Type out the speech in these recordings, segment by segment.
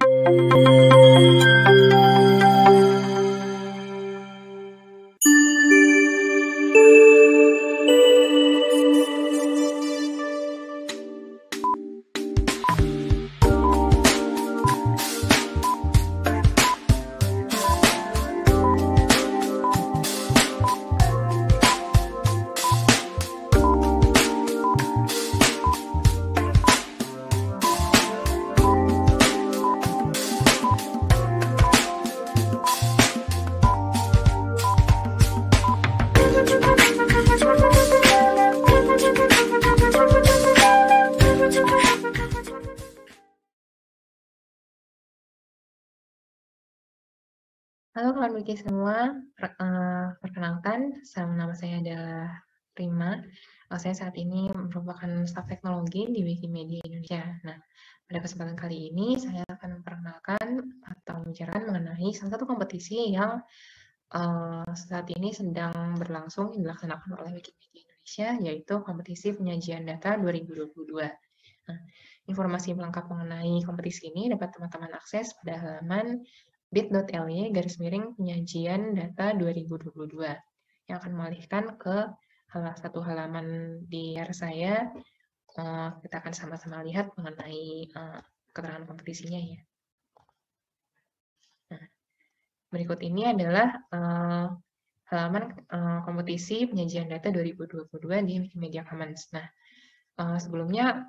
Música Halo kawan Wiki semua, eh, perkenalkan, nama saya adalah Rima. Eh, saya saat ini merupakan staf teknologi di Wikimedia Indonesia. Nah, pada kesempatan kali ini saya akan memperkenalkan atau membicarakan mengenai salah satu kompetisi yang uh, saat ini sedang berlangsung yang dilaksanakan oleh Wikimedia Indonesia, yaitu kompetisi penyajian data 2022. Nah, informasi lengkap mengenai kompetisi ini dapat teman-teman akses pada halaman bit.ly garis miring penyajian data 2022 yang akan mengalihkan ke salah satu halaman di layar saya. Eh, kita akan sama-sama lihat mengenai eh, keterangan kompetisinya ya. Nah, berikut ini adalah eh, halaman kompetisi penyajian data 2022 di Wikimedia Commons. Nah, sebelumnya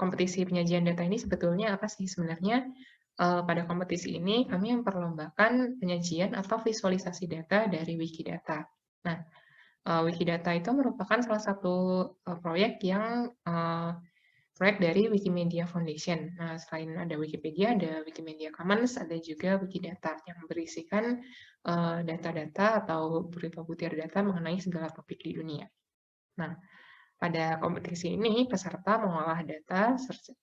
kompetisi penyajian data ini sebetulnya apa sih sebenarnya? Uh, pada kompetisi ini kami memperlombakan penyajian atau visualisasi data dari Wikidata. Nah, uh, Wikidata itu merupakan salah satu uh, proyek yang proyek dari Wikimedia Foundation. Nah, selain ada Wikipedia, ada Wikimedia Commons, ada juga Wikidata yang berisikan data-data atau berita butir data mengenai segala topik di dunia. Nah, pada kompetisi ini, peserta mengolah data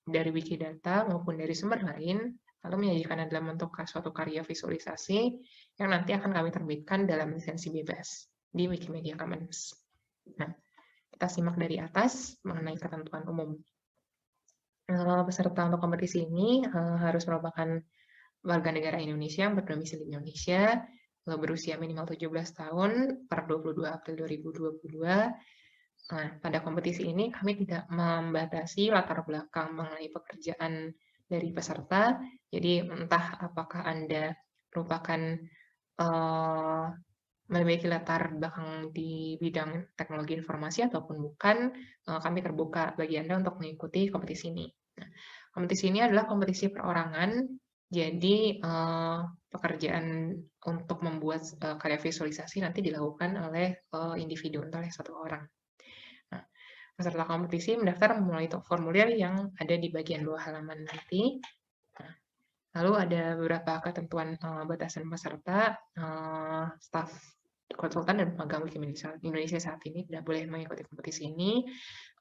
dari Wikidata maupun dari sumber lain lalu menyajikannya dalam bentuk suatu karya visualisasi yang nanti akan kami terbitkan dalam lisensi bebas di Wikimedia Commons. Nah, kita simak dari atas mengenai ketentuan umum. Eh, peserta untuk kompetisi ini eh, harus merupakan warga negara Indonesia yang berdomisili di Indonesia, berusia minimal 17 tahun per 22 April 2022. Nah, pada kompetisi ini kami tidak membatasi latar belakang mengenai pekerjaan dari peserta. Jadi entah apakah Anda merupakan uh, memiliki latar belakang di bidang teknologi informasi ataupun bukan, uh, kami terbuka bagi Anda untuk mengikuti kompetisi ini. Nah, kompetisi ini adalah kompetisi perorangan, jadi uh, pekerjaan untuk membuat uh, karya visualisasi nanti dilakukan oleh uh, individu, oleh satu orang. Peserta kompetisi mendaftar melalui formulir yang ada di bagian bawah halaman nanti. Nah, lalu ada beberapa ketentuan uh, batasan peserta, uh, staf konsultan dan magang Wikimedia Indonesia saat ini tidak boleh mengikuti kompetisi ini.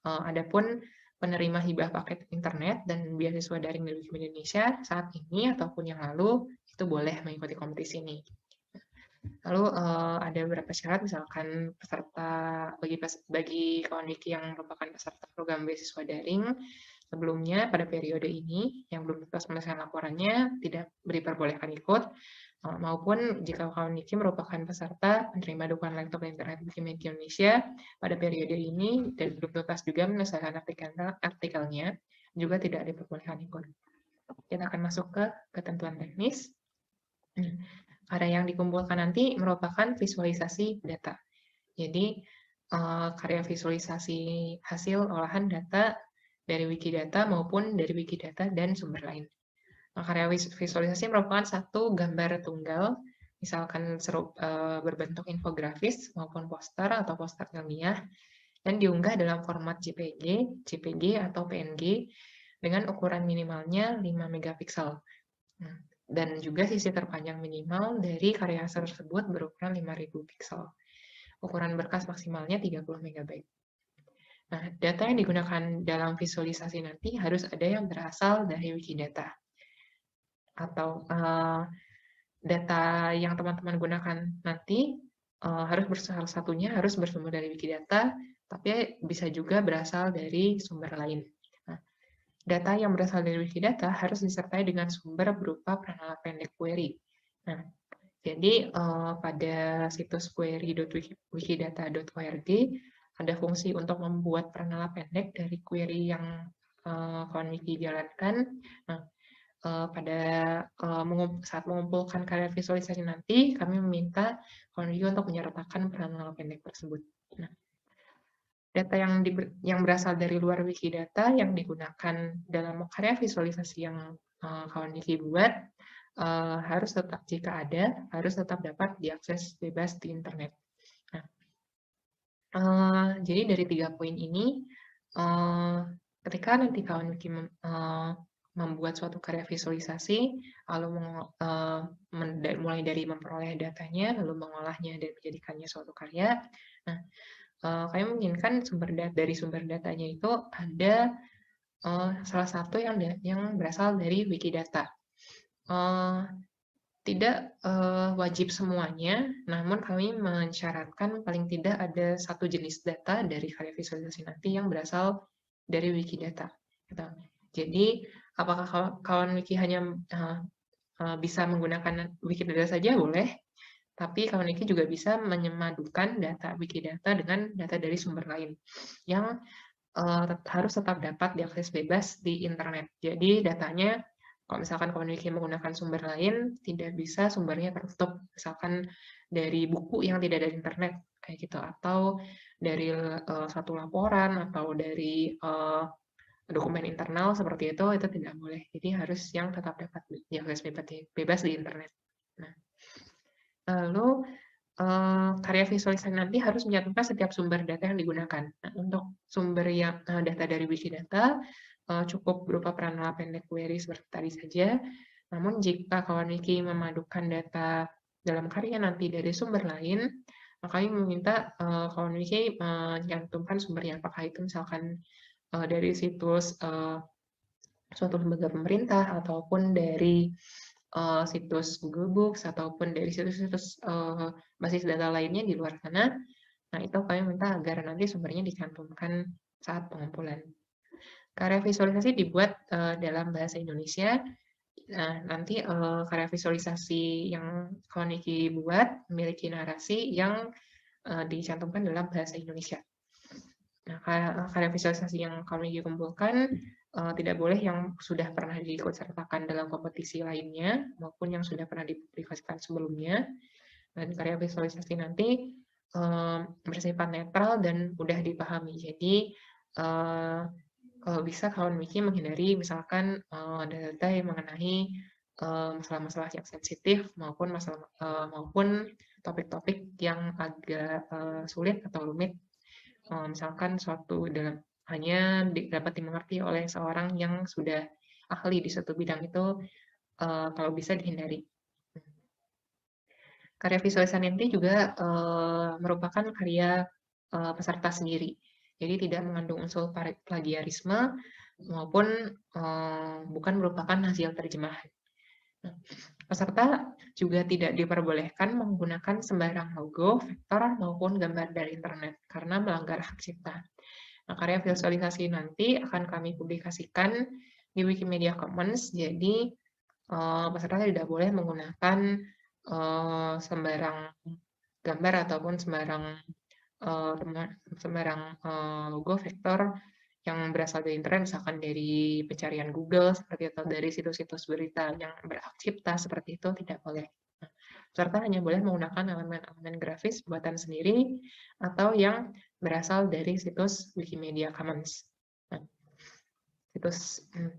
Uh, adapun penerima hibah paket internet dan beasiswa daring dari Indonesia saat ini ataupun yang lalu itu boleh mengikuti kompetisi ini. Lalu uh, ada beberapa syarat, misalkan peserta bagi bagi kawan wiki yang merupakan peserta program beasiswa daring sebelumnya pada periode ini yang belum tuntas menyelesaikan laporannya tidak diperbolehkan ikut uh, maupun jika kawan wiki merupakan peserta penerima dukungan laptop internet Wikimedia Indonesia pada periode ini dan belum tuntas juga menyelesaikan artikel artikelnya juga tidak diperbolehkan ikut. Kita akan masuk ke ketentuan teknis. Karya yang dikumpulkan nanti merupakan visualisasi data. Jadi, eh, karya visualisasi hasil olahan data dari Wikidata maupun dari Wikidata dan sumber lain. Nah, karya visualisasi merupakan satu gambar tunggal, misalkan serup, eh, berbentuk infografis maupun poster atau poster ilmiah, dan diunggah dalam format JPG, JPG atau PNG dengan ukuran minimalnya 5 megapiksel. Nah, dan juga sisi terpanjang minimal dari karya tersebut berukuran 5000 pixel. Ukuran berkas maksimalnya 30 MB. Nah, data yang digunakan dalam visualisasi nanti harus ada yang berasal dari Wikidata. Atau uh, data yang teman-teman gunakan nanti uh, harus salah satunya harus bersumber dari Wikidata, tapi bisa juga berasal dari sumber lain. Data yang berasal dari Wikidata harus disertai dengan sumber berupa peranala pendek query. Nah, jadi uh, pada situs query.wikidata.org ada fungsi untuk membuat peranala pendek dari query yang uh, kawan Wiki jalankan. Nah, uh, pada uh, saat mengumpulkan karya visualisasi nanti, kami meminta kawan Wiki untuk menyertakan peranala pendek tersebut. Nah, data yang, di, yang berasal dari luar Wikidata yang digunakan dalam karya visualisasi yang uh, kawan Niki buat uh, harus tetap jika ada harus tetap dapat diakses bebas di internet. Nah, uh, jadi dari tiga poin ini, uh, ketika nanti kawan Wiki uh, membuat suatu karya visualisasi, lalu mulai dari memperoleh datanya, lalu mengolahnya dan menjadikannya suatu karya. Nah, uh, kami menginginkan sumber data dari sumber datanya itu ada uh, salah satu yang yang berasal dari Wikidata. Uh, tidak uh, wajib semuanya, namun kami mensyaratkan paling tidak ada satu jenis data dari karya visualisasi nanti yang berasal dari Wikidata. Gitu. Jadi, apakah kawan Wiki hanya uh, uh, bisa menggunakan Wikidata saja? Boleh. Tapi Kawaniki juga bisa menyemadukan data Wikidata dengan data dari sumber lain yang uh, harus tetap dapat diakses bebas di internet. Jadi datanya, kalau misalkan Kawaniki menggunakan sumber lain, tidak bisa sumbernya tertutup. Misalkan dari buku yang tidak dari internet, kayak gitu. Atau dari uh, satu laporan, atau dari uh, dokumen internal seperti itu, itu tidak boleh. Jadi harus yang tetap dapat diakses bebas di, bebas di internet. Lalu, uh, karya visualisasi nanti harus mencantumkan setiap sumber data yang digunakan. Nah, untuk sumber yang uh, data dari Wikidata, uh, cukup berupa peranala pendek query seperti tadi saja. Namun jika kawan Wiki memadukan data dalam karya nanti dari sumber lain, maka kami meminta kawan Wiki mencantumkan sumbernya. Apakah itu misalkan dari situs suatu lembaga pemerintah ataupun dari uh, situs Google Books ataupun dari situs-situs uh, basis data lainnya di luar sana. Nah, itu kami minta agar nanti sumbernya dicantumkan saat pengumpulan. Karya visualisasi dibuat uh, dalam bahasa Indonesia. Nah, nanti uh, karya visualisasi yang Koniki buat memiliki narasi yang uh, dicantumkan dalam bahasa Indonesia. Nah, karya visualisasi yang kami kumpulkan uh, tidak boleh yang sudah pernah diikutsertakan dalam kompetisi lainnya maupun yang sudah pernah dipublikasikan sebelumnya. Dan karya visualisasi nanti uh, bersifat netral dan mudah dipahami. Jadi uh, kalau bisa kawan Wiki menghindari misalkan uh, data yang mengenai masalah-masalah uh, yang sensitif maupun masalah uh, maupun topik-topik yang agak uh, sulit atau rumit. Uh, misalkan suatu dalam hanya dapat dimengerti oleh seorang yang sudah ahli di satu bidang itu uh, kalau bisa dihindari. Karya visualisasi nanti juga uh, merupakan karya uh, peserta sendiri, jadi tidak mengandung unsur plagiarisme maupun uh, bukan merupakan hasil terjemahan. Nah, peserta juga tidak diperbolehkan menggunakan sembarang logo, vektor, maupun gambar dari internet karena melanggar hak cipta. Nah, karya visualisasi nanti akan kami publikasikan di Wikimedia Commons, jadi uh, peserta tidak boleh menggunakan uh, sembarang gambar ataupun sembarang uh, sembarang uh, logo vektor yang berasal dari internet, misalkan dari pencarian Google seperti itu, dari situs-situs berita yang berhak cipta seperti itu tidak boleh. Peserta hanya boleh menggunakan elemen-elemen grafis buatan sendiri atau yang berasal dari situs Wikimedia Commons. Nah, situs hmm,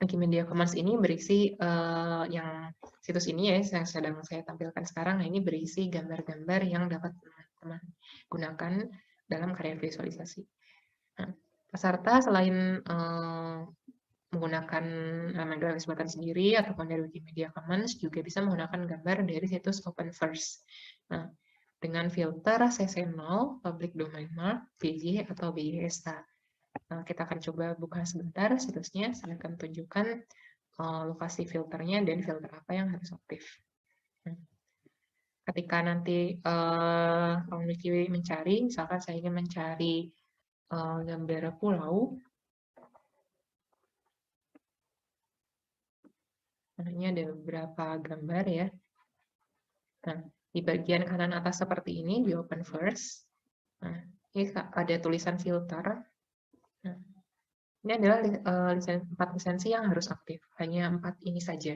Wikimedia Commons ini berisi uh, yang situs ini ya yang sedang saya tampilkan sekarang nah ini berisi gambar-gambar yang dapat teman-teman gunakan dalam karya visualisasi. Nah, peserta selain uh, menggunakan elemen grafis buatan sendiri ataupun dari Wikimedia Commons juga bisa menggunakan gambar dari situs Open First. Nah, dengan filter CC0, Public Domain Mark, VJ, atau BISTA. Nah, kita akan coba buka sebentar situsnya, saya akan tunjukkan uh, lokasi filternya dan filter apa yang harus aktif. Hmm. Ketika nanti uh, Wiki mencari, misalkan saya ingin mencari uh, gambar pulau, Ini ada beberapa gambar ya. Nah, di bagian kanan atas seperti ini, di open first. Nah, ini ada tulisan filter. Nah, ini adalah lisensi, empat lisensi yang harus aktif, hanya empat ini saja.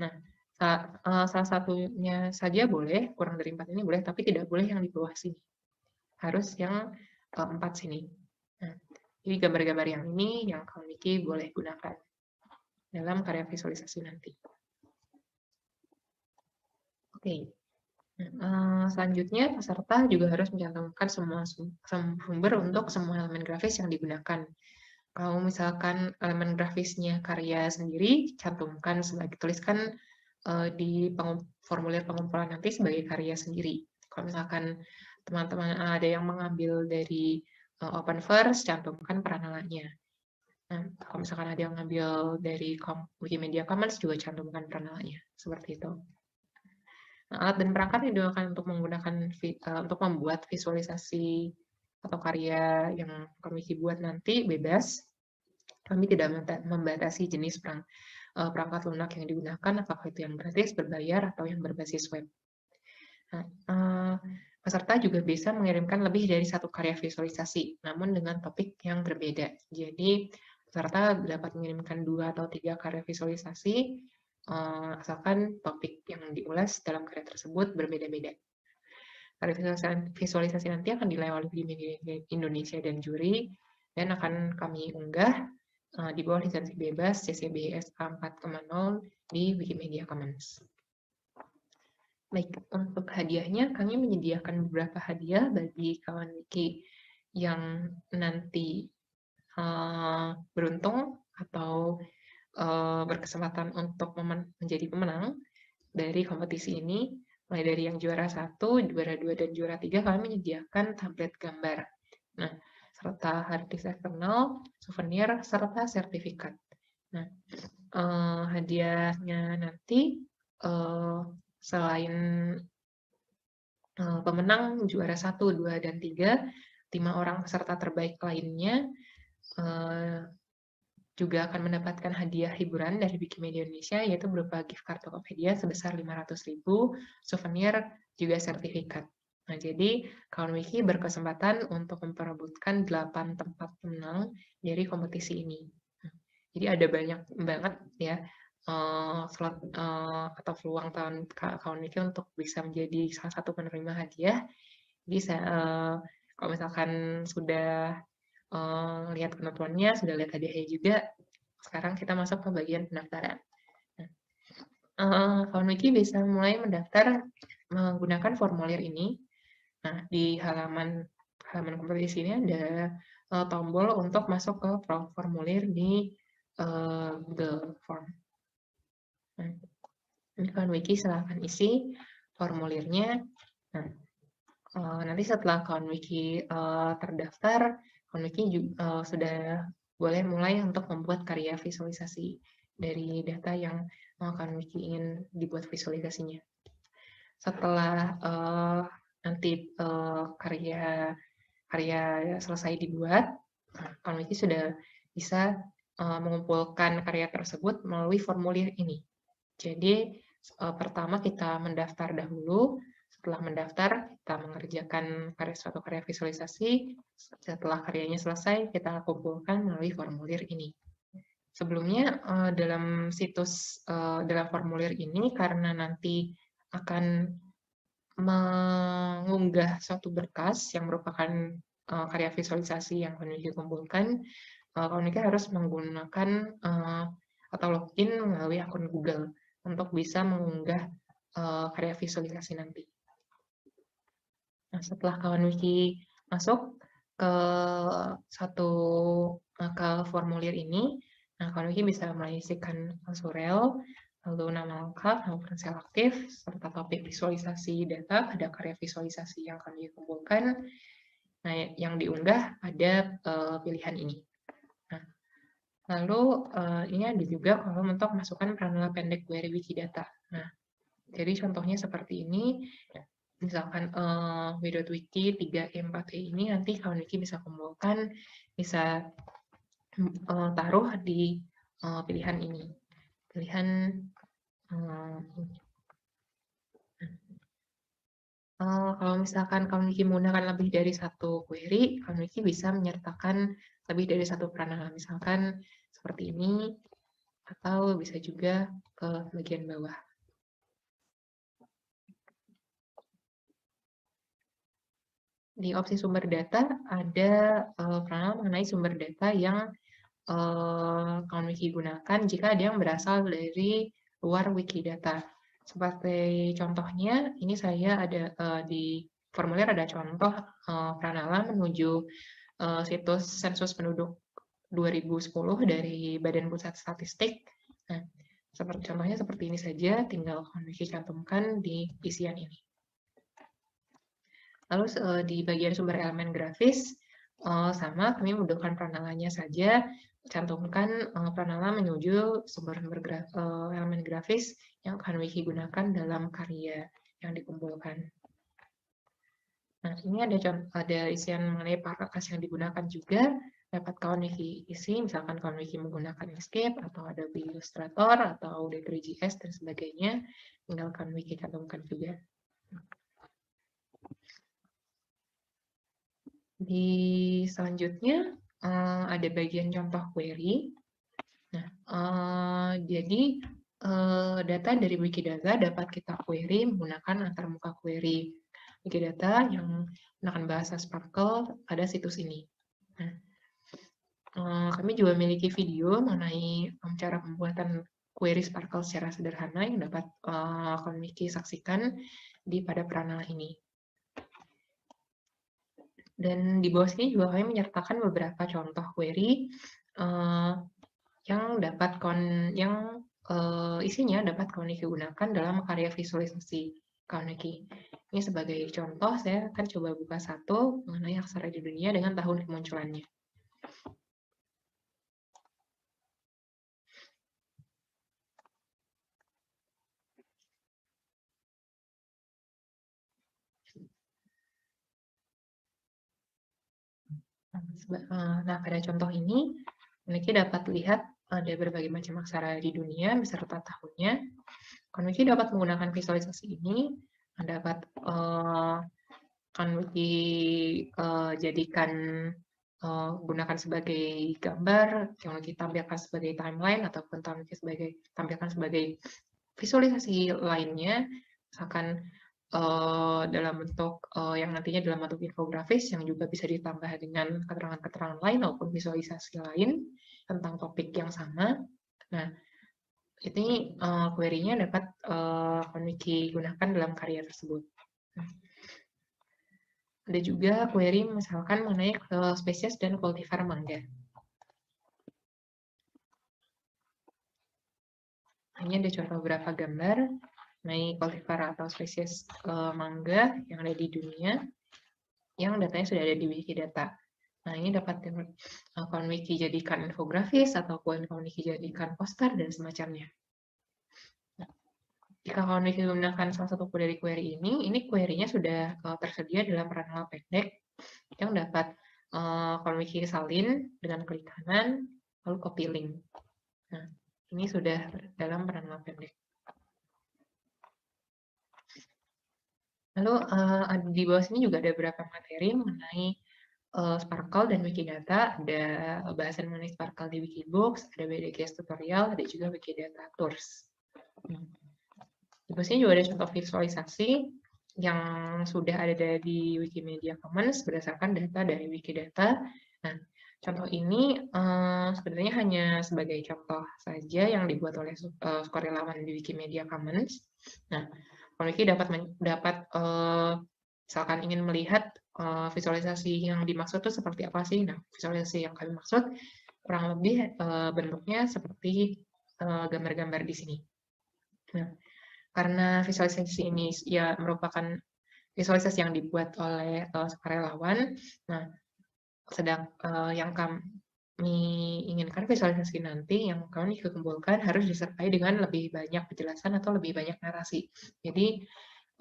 Nah, uh, salah satunya saja boleh, kurang dari empat ini boleh, tapi tidak boleh yang di bawah sini. Harus yang uh, empat sini. Nah, jadi gambar-gambar yang ini yang Kalmiki boleh gunakan dalam karya visualisasi nanti. Oke, okay. Uh, selanjutnya peserta juga harus mencantumkan semua sumber untuk semua elemen grafis yang digunakan. Kalau misalkan elemen grafisnya karya sendiri, cantumkan sebagai tuliskan uh, di formulir pengumpulan nanti sebagai karya sendiri. Kalau misalkan teman-teman ada yang mengambil dari open verse, cantumkan peranalanya. Nah, kalau misalkan ada yang mengambil dari Wikimedia Commons, juga cantumkan peranalanya. Seperti itu. Nah, alat dan perangkat yang digunakan untuk menggunakan uh, untuk membuat visualisasi atau karya yang kami buat nanti bebas. Kami tidak membatasi jenis perang, uh, perangkat lunak yang digunakan, apakah itu yang gratis, berbayar, atau yang berbasis web. Nah, uh, peserta juga bisa mengirimkan lebih dari satu karya visualisasi, namun dengan topik yang berbeda. Jadi, peserta dapat mengirimkan dua atau tiga karya visualisasi, uh, asalkan topik yang diulas dalam karya tersebut berbeda-beda. Karya visualisasi nanti akan dilewati di media Indonesia dan juri dan akan kami unggah uh, di bawah lisensi bebas CC BY SA 4.0 di Wikimedia Commons. Baik, untuk hadiahnya kami menyediakan beberapa hadiah bagi kawan Wiki yang nanti uh, beruntung atau uh, berkesempatan untuk menjadi pemenang dari kompetisi ini mulai dari yang juara satu, juara dua, dan juara tiga, kami menyediakan tablet gambar. Nah, serta hard disk eksternal, souvenir, serta sertifikat. Nah, uh, hadiahnya nanti uh, selain uh, pemenang juara satu, dua, dan tiga, lima orang peserta terbaik lainnya uh, juga akan mendapatkan hadiah hiburan dari Wikimedia Indonesia, yaitu berupa gift card Tokopedia sebesar 500.000, souvenir, juga sertifikat. Nah, jadi kawan Wiki berkesempatan untuk memperebutkan 8 tempat menang dari kompetisi ini. Jadi ada banyak banget ya uh, slot uh, atau peluang tahun kawan Wiki untuk bisa menjadi salah satu penerima hadiah. Jadi saya, kalau misalkan sudah uh, lihat ketentuannya, sudah lihat hadiahnya juga. Sekarang kita masuk ke bagian pendaftaran. Nah, uh, Wiki bisa mulai mendaftar menggunakan formulir ini. Nah, di halaman halaman kompetisi ini ada uh, tombol untuk masuk ke formulir di uh, Google Form. Nah, ini kawan Wiki silahkan isi formulirnya. Nah, uh, nanti setelah kawan Wiki uh, terdaftar, Konwiki juga uh, eh, sudah boleh mulai untuk membuat karya visualisasi dari data yang mau Wiki ingin dibuat visualisasinya. Setelah uh, nanti uh, karya karya selesai dibuat, Wiki sudah bisa uh, mengumpulkan karya tersebut melalui formulir ini. Jadi uh, pertama kita mendaftar dahulu, setelah mendaftar, kita mengerjakan karya suatu karya visualisasi. Setelah karyanya selesai, kita kumpulkan melalui formulir ini. Sebelumnya, eh, dalam situs, eh, dalam formulir ini, karena nanti akan mengunggah suatu berkas yang merupakan eh, karya visualisasi yang Komunike kumpulkan, Komunike harus menggunakan atau login melalui akun Google untuk bisa mengunggah karya visualisasi nanti. Nah, setelah kawan wiki masuk ke satu eh, ke formulir ini, nah kawan wiki bisa mengisikan surel, lalu nama lengkap, nama ponsel aktif, serta topik visualisasi data pada karya visualisasi yang kami kumpulkan. Nah, yang diunggah ada uh, pilihan ini. Nah, lalu uh, ini ada juga kolom untuk masukkan peranala pendek query Wikidata. Nah, jadi contohnya seperti ini misalkan uh, w.wiki 3 e 4 e ini nanti kawan wiki bisa kumpulkan, bisa uh, taruh di uh, pilihan ini. Pilihan Uh, kalau misalkan Community menggunakan lebih dari satu query, Community bisa menyertakan lebih dari satu peranala. Misalkan seperti ini, atau bisa juga ke bagian bawah. Di opsi sumber data ada uh, mengenai sumber data yang uh, Community gunakan jika ada yang berasal dari luar Wikidata. Seperti contohnya, ini saya ada uh, di formulir ada contoh uh, Pranala menuju uh, situs sensus penduduk 2010 dari Badan Pusat Statistik. Nah, seperti contohnya seperti ini saja, tinggal kondisi cantumkan di isian ini. Lalu uh, di bagian sumber elemen grafis, uh, sama kami membutuhkan pranalanya saja, cantumkan uh, menuju sumber-sumber graf, elemen grafis yang akan Wiki gunakan dalam karya yang dikumpulkan. Nah, ini ada ada isian mengenai paragraf yang digunakan juga. Dapat kawan Wiki isi, misalkan kawan Wiki menggunakan Escape, atau Adobe Illustrator, atau D3GS, dan sebagainya. Tinggal kawan Wiki cantumkan juga. Di selanjutnya, uh, ada bagian contoh query. Nah, uh, jadi uh, data dari Wikidata dapat kita query menggunakan antarmuka query. Wikidata yang menggunakan bahasa Sparkle pada situs ini. Nah, kami juga memiliki video mengenai cara pembuatan query Sparkle secara sederhana yang dapat uh, kami saksikan di pada peranal ini. Dan di bawah sini juga kami menyertakan beberapa contoh query uh, yang dapat kon yang uh, isinya dapat Kauniki gunakan dalam karya visualisasi Kauniki. Ini sebagai contoh, saya akan coba buka satu mengenai aksara di dunia dengan tahun kemunculannya. Nah, pada contoh ini, Kauniki dapat lihat ada berbagai macam aksara di dunia beserta tahunnya. Kanwiki dapat menggunakan visualisasi ini, dapat uh, Kanwiki uh, jadikan uh, gunakan sebagai gambar, kita tampilkan sebagai timeline ataupun tampilkan sebagai tampilkan sebagai visualisasi lainnya, misalkan uh, dalam bentuk uh, yang nantinya dalam bentuk infografis yang juga bisa ditambah dengan keterangan-keterangan lain maupun visualisasi lain tentang topik yang sama. Nah, ini uh, query-nya dapat uh, gunakan dalam karya tersebut. Nah, ada juga query misalkan mengenai spesies dan kultivar mangga. Ini ada contoh beberapa gambar mengenai kultivar atau spesies uh, mangga yang ada di dunia yang datanya sudah ada di Wikidata. Nah, ini dapat kawan wiki jadikan infografis ataupun kawan wiki jadikan poster dan semacamnya. Nah, jika kawan wiki menggunakan salah satu dari query ini, ini query-nya sudah uh, tersedia dalam peranala pendek yang dapat uh, wiki salin dengan klik kanan, lalu copy link. Nah, ini sudah dalam peranala pendek. Lalu uh, di bawah sini juga ada beberapa materi mengenai uh, Sparkle dan Wikidata, ada bahasan mengenai Sparkle di Wikibooks, ada BDKS tutorial, ada juga Wikidata Tours. Hmm. Di sini juga ada contoh visualisasi yang sudah ada di Wikimedia Commons berdasarkan data dari Wikidata. Nah, contoh ini uh, sebenarnya hanya sebagai contoh saja yang dibuat oleh uh, sukarelawan di Wikimedia Commons. Nah, Wiki dapat dapat uh, misalkan ingin melihat uh, visualisasi yang dimaksud itu seperti apa sih? Nah, visualisasi yang kami maksud kurang lebih uh, bentuknya seperti gambar-gambar uh, di sini. Nah, karena visualisasi ini ya merupakan visualisasi yang dibuat oleh uh, relawan, nah sedang uh, yang kami inginkan visualisasi nanti yang kami kumpulkan harus disertai dengan lebih banyak penjelasan atau lebih banyak narasi. Jadi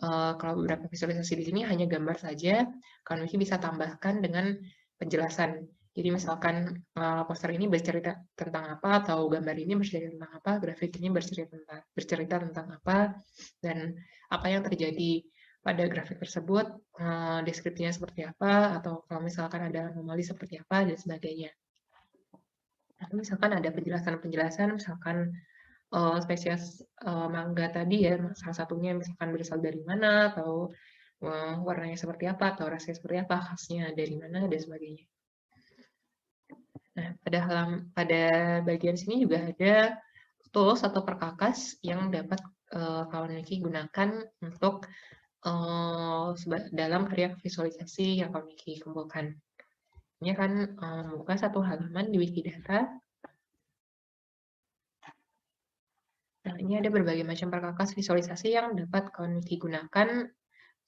uh, kalau beberapa visualisasi di sini hanya gambar saja, Kanwiki bisa tambahkan dengan penjelasan. Jadi misalkan uh, poster ini bercerita tentang apa, atau gambar ini bercerita tentang apa, grafik ini bercerita tentang, bercerita tentang apa, dan apa yang terjadi pada grafik tersebut, uh, deskripsinya seperti apa, atau kalau misalkan ada anomali seperti apa, dan sebagainya. Misalkan ada penjelasan-penjelasan, misalkan uh, spesies uh, mangga tadi ya, salah satunya misalkan berasal dari mana, atau uh, warnanya seperti apa, atau rasanya seperti apa, khasnya dari mana, dan sebagainya. Nah, pada halam, pada bagian sini juga ada tools atau perkakas yang dapat uh, kawan Wiki gunakan untuk uh, dalam karya visualisasi yang Wiki kumpulkan. Ini akan uh, membuka satu halaman di Wikidata. Nah, ini ada berbagai macam perkakas visualisasi yang dapat kawan Wiki gunakan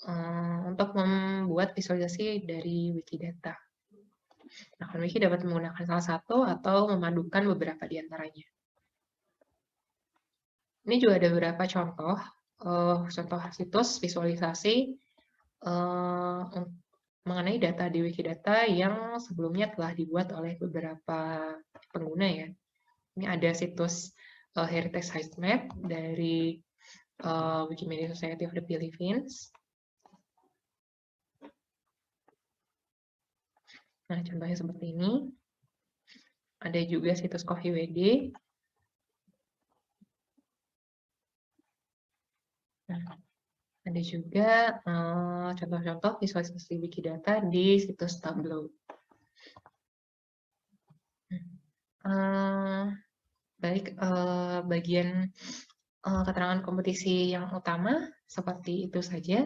uh, untuk membuat visualisasi dari Wikidata. Nah, Wiki dapat menggunakan salah satu atau memadukan beberapa di antaranya. Ini juga ada beberapa contoh, uh, contoh situs visualisasi mengenai data di Wikidata yang sebelumnya telah dibuat oleh beberapa pengguna ya. Ini ada situs uh, Heritage Sitemap dari uh, Wikimedia Society of the Philippines. Nah, contohnya seperti ini. Ada juga situs Coffee WD. Nah, ada juga eh, contoh-contoh uh, visualisasi Wikidata di situs Tableau. Uh, baik, uh, bagian uh, keterangan kompetisi yang utama seperti itu saja.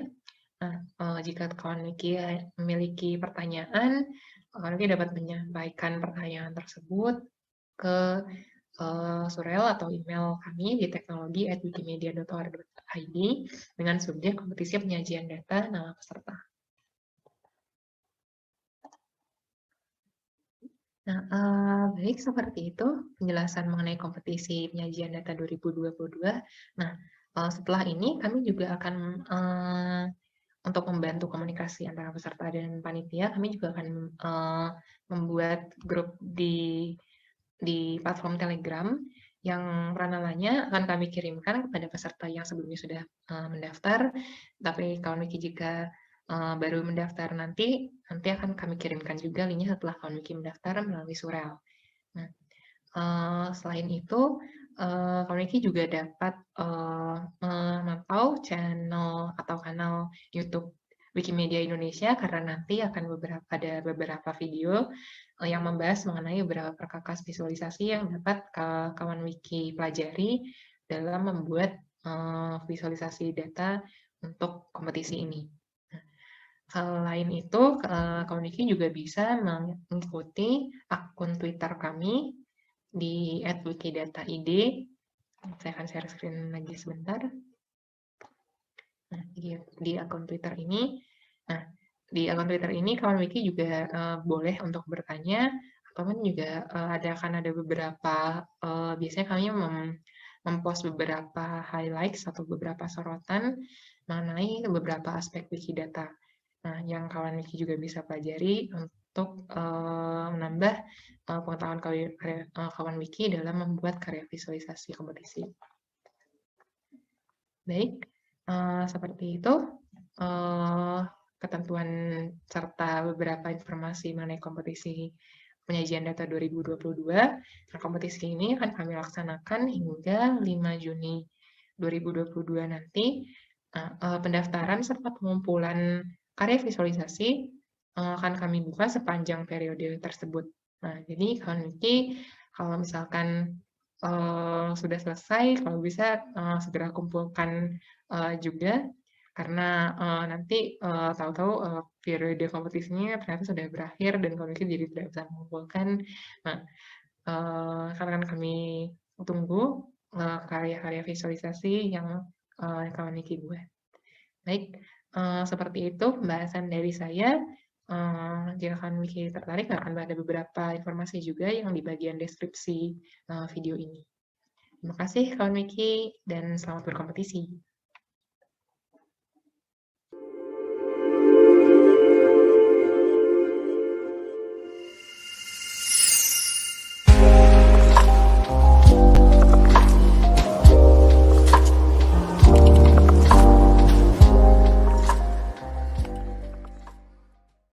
Nah, uh, jika kawan Wiki memiliki pertanyaan, Kami dapat menyampaikan pertanyaan tersebut ke uh, surel atau email kami di teknologi at wikimedia.org.id dengan subjek kompetisi penyajian data nama peserta. Nah, uh, baik seperti itu penjelasan mengenai kompetisi penyajian data 2022. Nah, uh, setelah ini kami juga akan uh, untuk membantu komunikasi antara peserta dan panitia, kami juga akan uh, membuat grup di di platform Telegram yang ranalanya akan kami kirimkan kepada peserta yang sebelumnya sudah uh, mendaftar. Tapi kawan Wiki jika uh, baru mendaftar nanti, nanti akan kami kirimkan juga linknya setelah kawan Wiki mendaftar melalui Surel. Nah, uh, selain itu, uh, Community juga dapat uh, memantau channel atau kanal YouTube Wikimedia Indonesia karena nanti akan beberapa ada beberapa video uh, yang membahas mengenai beberapa perkakas visualisasi yang dapat kawan wiki pelajari dalam membuat uh, visualisasi data untuk kompetisi ini. Nah, selain itu, kawan wiki juga bisa mengikuti akun Twitter kami di @wikidata_id. Saya akan share screen lagi sebentar. Nah, di, di akun Twitter ini, nah di akun Twitter ini kawan wiki juga uh, boleh untuk bertanya, ataupun juga uh, ada akan ada beberapa uh, biasanya kami mem mempost beberapa highlights atau beberapa sorotan mengenai beberapa aspek Wikidata. Nah, yang kawan wiki juga bisa pelajari untuk uh, menambah uh, pengetahuan kawan, wiki dalam membuat karya visualisasi kompetisi. Baik, uh, seperti itu uh, ketentuan serta beberapa informasi mengenai kompetisi penyajian data 2022. Nah, kompetisi ini akan kami laksanakan hingga 5 Juni 2022 nanti. Nah, pendaftaran serta pengumpulan karya visualisasi Eh, akan kami buka sepanjang periode tersebut. Nah, jadi kawan Wiki, kalau misalkan uh, sudah selesai, kalau bisa uh, segera kumpulkan uh, juga, karena uh, nanti tahu-tahu uh, periode kompetisinya ternyata sudah berakhir dan Wiki jadi tidak bisa mengumpulkan. Nah, uh, karena kami tunggu karya-karya uh, visualisasi yang uh, kawan Wiki buat. Baik, uh, seperti itu pembahasan dari saya. Uh, jika kalian Wiki tertarik, akan ada beberapa informasi juga yang di bagian deskripsi uh, video ini. Terima kasih kawan Wiki dan selamat berkompetisi.